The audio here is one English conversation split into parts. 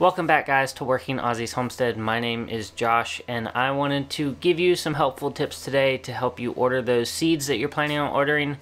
Welcome back guys to Working Aussies Homestead. My name is Josh and I wanted to give you some helpful tips today to help you order those seeds that you're planning on ordering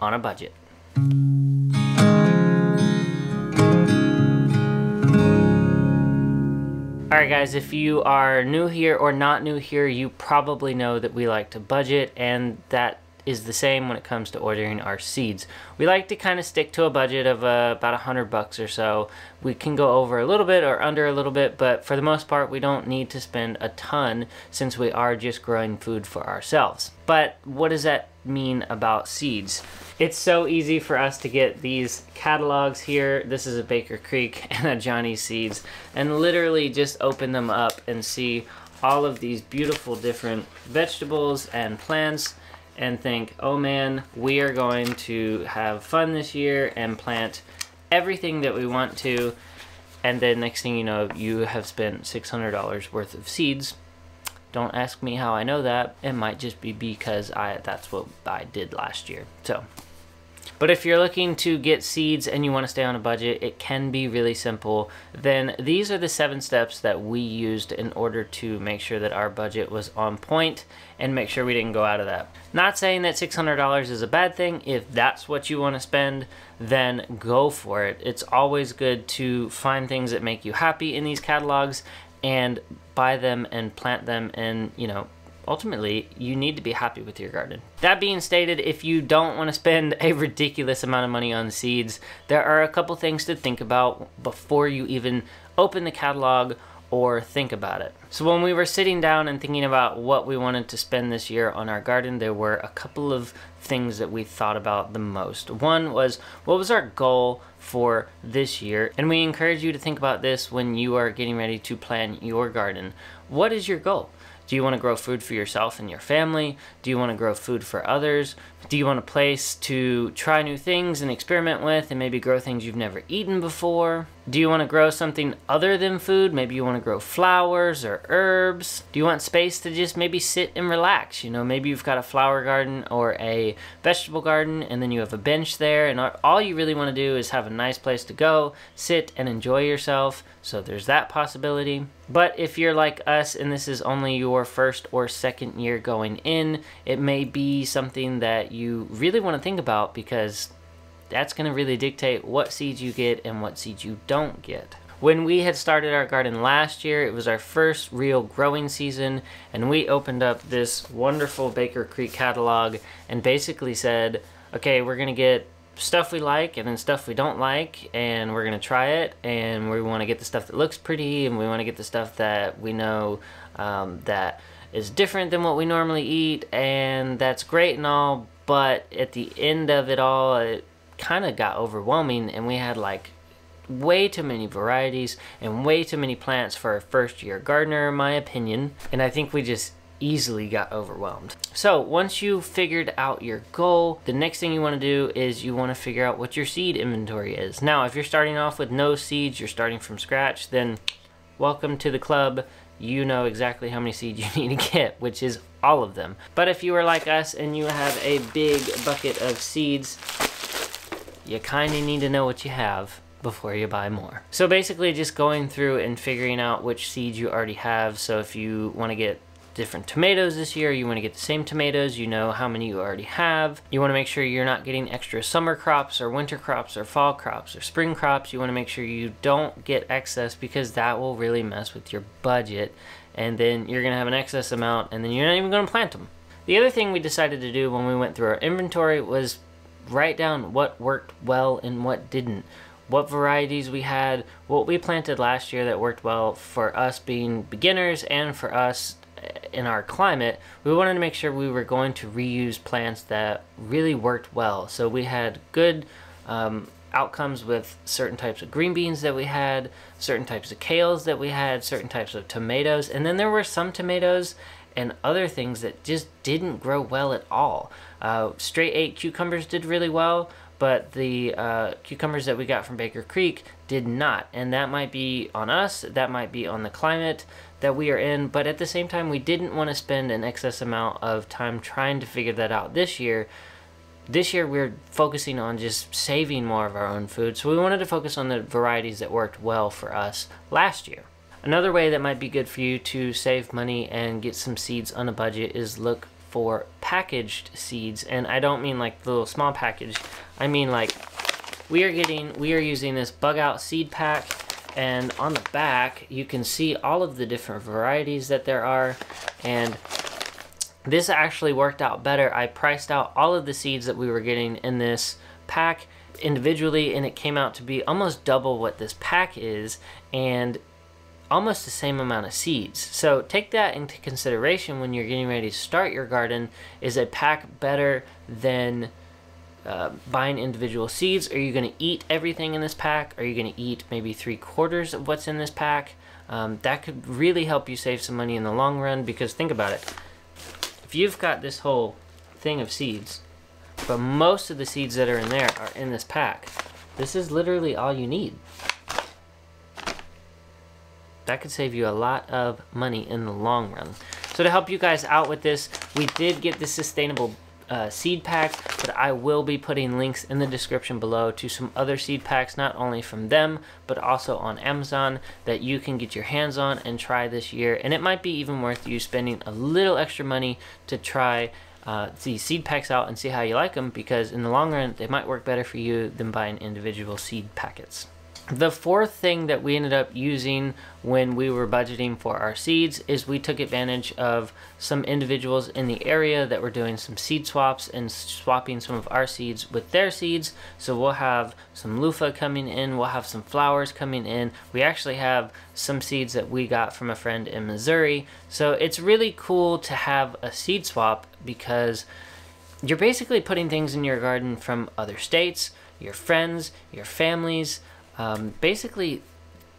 on a budget. Alright guys, if you are new here or not new here, you probably know that we like to budget and that is the same when it comes to ordering our seeds. We like to kind of stick to a budget of uh, about a hundred bucks or so. We can go over a little bit or under a little bit, but for the most part, we don't need to spend a ton since we are just growing food for ourselves. But what does that mean about seeds? It's so easy for us to get these catalogs here. This is a Baker Creek and a Johnny Seeds and literally just open them up and see all of these beautiful different vegetables and plants and think, oh man, we are going to have fun this year and plant everything that we want to. And then next thing you know, you have spent $600 worth of seeds. Don't ask me how I know that. It might just be because I that's what I did last year. So but if you're looking to get seeds and you want to stay on a budget, it can be really simple. Then these are the seven steps that we used in order to make sure that our budget was on point and make sure we didn't go out of that. Not saying that $600 is a bad thing. If that's what you want to spend, then go for it. It's always good to find things that make you happy in these catalogs and buy them and plant them and, you know, ultimately, you need to be happy with your garden. That being stated, if you don't want to spend a ridiculous amount of money on seeds, there are a couple things to think about before you even open the catalog or think about it. So when we were sitting down and thinking about what we wanted to spend this year on our garden, there were a couple of things that we thought about the most. One was, what was our goal for this year? And we encourage you to think about this when you are getting ready to plan your garden. What is your goal? Do you want to grow food for yourself and your family? Do you want to grow food for others? Do you want a place to try new things and experiment with and maybe grow things you've never eaten before? Do you want to grow something other than food? Maybe you want to grow flowers or herbs. Do you want space to just maybe sit and relax? You know, maybe you've got a flower garden or a vegetable garden and then you have a bench there and all you really want to do is have a nice place to go, sit and enjoy yourself. So there's that possibility. But if you're like us and this is only your first or second year going in, it may be something that you really want to think about because that's going to really dictate what seeds you get and what seeds you don't get. When we had started our garden last year, it was our first real growing season, and we opened up this wonderful Baker Creek catalog and basically said, okay, we're going to get stuff we like and then stuff we don't like and we're going to try it and we want to get the stuff that looks pretty and we want to get the stuff that we know um, that is different than what we normally eat and that's great and all but at the end of it all it kind of got overwhelming and we had like way too many varieties and way too many plants for a first year gardener in my opinion and I think we just easily got overwhelmed. So once you figured out your goal, the next thing you want to do is you want to figure out what your seed inventory is. Now if you're starting off with no seeds, you're starting from scratch, then welcome to the club. You know exactly how many seeds you need to get, which is all of them. But if you are like us and you have a big bucket of seeds, you kind of need to know what you have before you buy more. So basically just going through and figuring out which seeds you already have. So if you want to get different tomatoes this year, you want to get the same tomatoes, you know how many you already have. You want to make sure you're not getting extra summer crops or winter crops or fall crops or spring crops. You want to make sure you don't get excess because that will really mess with your budget. And then you're going to have an excess amount and then you're not even going to plant them. The other thing we decided to do when we went through our inventory was write down what worked well and what didn't. What varieties we had, what we planted last year that worked well for us being beginners and for us in our climate, we wanted to make sure we were going to reuse plants that really worked well. So we had good um, outcomes with certain types of green beans that we had, certain types of kales that we had, certain types of tomatoes, and then there were some tomatoes and other things that just didn't grow well at all. Uh, straight eight cucumbers did really well, but the uh, cucumbers that we got from Baker Creek did not. And that might be on us, that might be on the climate that we are in, but at the same time, we didn't want to spend an excess amount of time trying to figure that out this year this year we're focusing on just saving more of our own food. So we wanted to focus on the varieties that worked well for us last year. Another way that might be good for you to save money and get some seeds on a budget is look for packaged seeds. And I don't mean like the little small package. I mean like we are getting, we are using this bug out seed pack and on the back you can see all of the different varieties that there are and this actually worked out better. I priced out all of the seeds that we were getting in this pack individually and it came out to be almost double what this pack is and almost the same amount of seeds. So take that into consideration when you're getting ready to start your garden. Is a pack better than uh, buying individual seeds? Are you going to eat everything in this pack? Are you going to eat maybe three quarters of what's in this pack? Um, that could really help you save some money in the long run because think about it. If you've got this whole thing of seeds, but most of the seeds that are in there are in this pack, this is literally all you need that could save you a lot of money in the long run. So to help you guys out with this, we did get the sustainable uh, seed pack, but I will be putting links in the description below to some other seed packs, not only from them, but also on Amazon that you can get your hands on and try this year. And it might be even worth you spending a little extra money to try uh, these seed packs out and see how you like them because in the long run, they might work better for you than buying individual seed packets. The fourth thing that we ended up using when we were budgeting for our seeds is we took advantage of some individuals in the area that were doing some seed swaps and swapping some of our seeds with their seeds. So we'll have some loofah coming in, we'll have some flowers coming in. We actually have some seeds that we got from a friend in Missouri. So it's really cool to have a seed swap because you're basically putting things in your garden from other states, your friends, your families, um, basically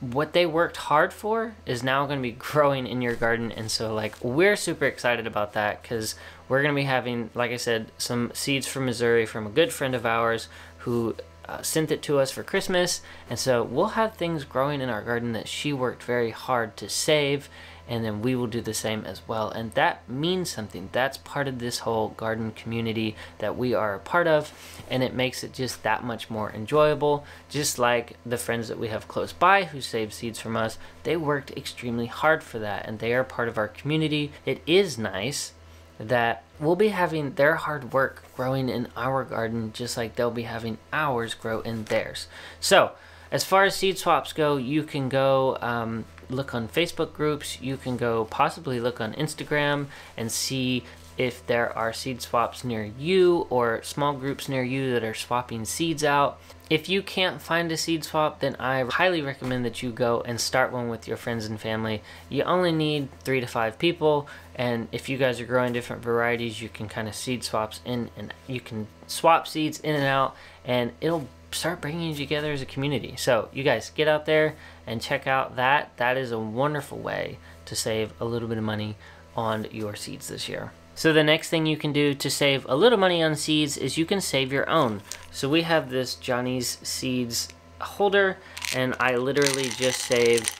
what they worked hard for is now going to be growing in your garden and so like we're super excited about that because we're going to be having like i said some seeds from missouri from a good friend of ours who uh, sent it to us for christmas and so we'll have things growing in our garden that she worked very hard to save and then we will do the same as well. And that means something. That's part of this whole garden community that we are a part of, and it makes it just that much more enjoyable. Just like the friends that we have close by who save seeds from us, they worked extremely hard for that, and they are part of our community. It is nice that we'll be having their hard work growing in our garden just like they'll be having ours grow in theirs. So, as far as seed swaps go, you can go um, look on Facebook groups. You can go possibly look on Instagram and see if there are seed swaps near you or small groups near you that are swapping seeds out. If you can't find a seed swap, then I highly recommend that you go and start one with your friends and family. You only need three to five people, and if you guys are growing different varieties, you can kind of seed swaps in and you can swap seeds in and out, and it'll start bringing you together as a community. So you guys get out there and check out that. That is a wonderful way to save a little bit of money on your seeds this year. So the next thing you can do to save a little money on seeds is you can save your own. So we have this Johnny's Seeds holder and I literally just saved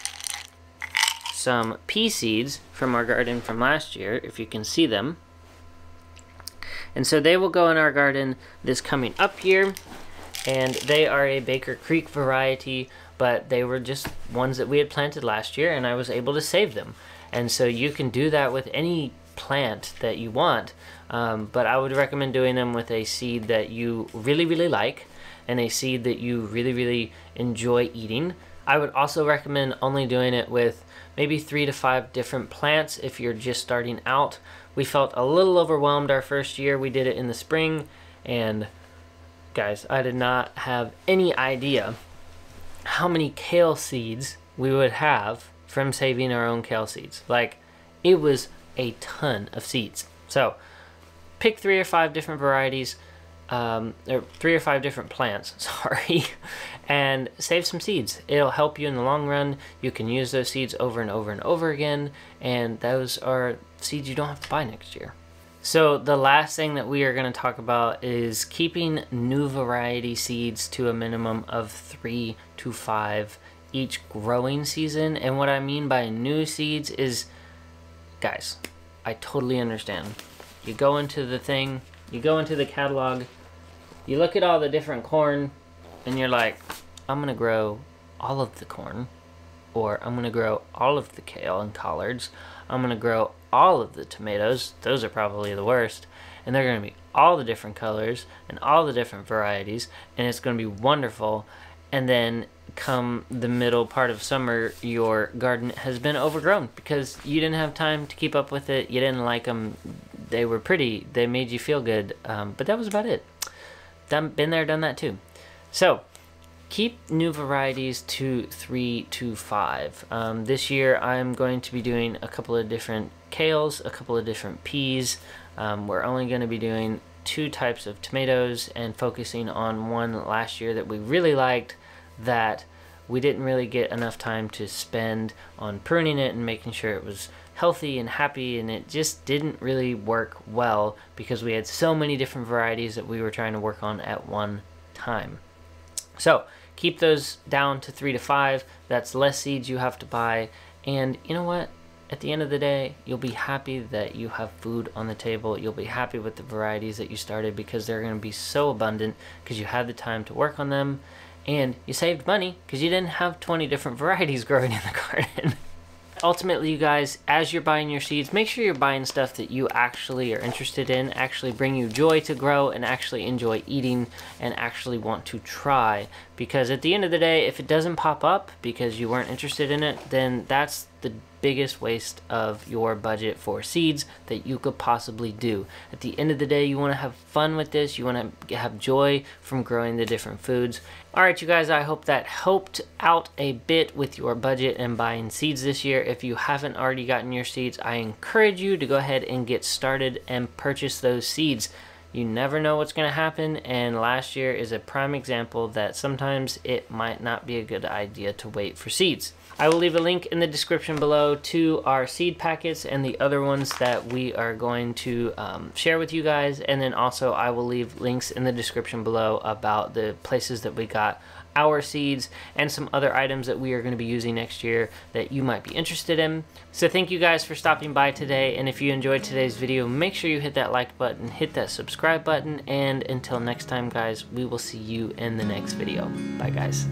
some pea seeds from our garden from last year, if you can see them. And so they will go in our garden this coming up year and they are a Baker Creek variety, but they were just ones that we had planted last year, and I was able to save them. And so you can do that with any plant that you want, um, but I would recommend doing them with a seed that you really, really like, and a seed that you really, really enjoy eating. I would also recommend only doing it with maybe three to five different plants if you're just starting out. We felt a little overwhelmed our first year. We did it in the spring, and guys, I did not have any idea how many kale seeds we would have from saving our own kale seeds. Like, it was a ton of seeds. So, pick three or five different varieties, um, or three or five different plants, sorry, and save some seeds. It'll help you in the long run. You can use those seeds over and over and over again, and those are seeds you don't have to buy next year. So the last thing that we are going to talk about is keeping new variety seeds to a minimum of three to five each growing season. And what I mean by new seeds is, guys, I totally understand. You go into the thing, you go into the catalog, you look at all the different corn and you're like, I'm going to grow all of the corn or I'm going to grow all of the kale and collards. I'm going to grow all of the tomatoes. Those are probably the worst. And they're going to be all the different colors and all the different varieties. And it's going to be wonderful. And then come the middle part of summer, your garden has been overgrown because you didn't have time to keep up with it. You didn't like them. They were pretty. They made you feel good. Um, but that was about it. Done, been there, done that too. So keep new varieties to three to five. Um, this year I'm going to be doing a couple of different kales, a couple of different peas. Um, we're only going to be doing two types of tomatoes and focusing on one last year that we really liked that we didn't really get enough time to spend on pruning it and making sure it was healthy and happy and it just didn't really work well because we had so many different varieties that we were trying to work on at one time. So keep those down to three to five. That's less seeds you have to buy. And you know what? At the end of the day, you'll be happy that you have food on the table. You'll be happy with the varieties that you started because they're going to be so abundant because you had the time to work on them and you saved money because you didn't have 20 different varieties growing in the garden. ultimately, you guys, as you're buying your seeds, make sure you're buying stuff that you actually are interested in, actually bring you joy to grow, and actually enjoy eating, and actually want to try. Because at the end of the day, if it doesn't pop up because you weren't interested in it, then that's the biggest waste of your budget for seeds that you could possibly do. At the end of the day, you want to have fun with this. You want to have joy from growing the different foods. All right, you guys, I hope that helped out a bit with your budget and buying seeds this year. If you haven't already gotten your seeds, I encourage you to go ahead and get started and purchase those seeds. You never know what's going to happen, and last year is a prime example that sometimes it might not be a good idea to wait for seeds. I will leave a link in the description below to our seed packets and the other ones that we are going to um, share with you guys, and then also I will leave links in the description below about the places that we got our seeds and some other items that we are going to be using next year that you might be interested in. So thank you guys for stopping by today and if you enjoyed today's video make sure you hit that like button, hit that subscribe button and until next time guys we will see you in the next video. Bye guys.